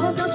हो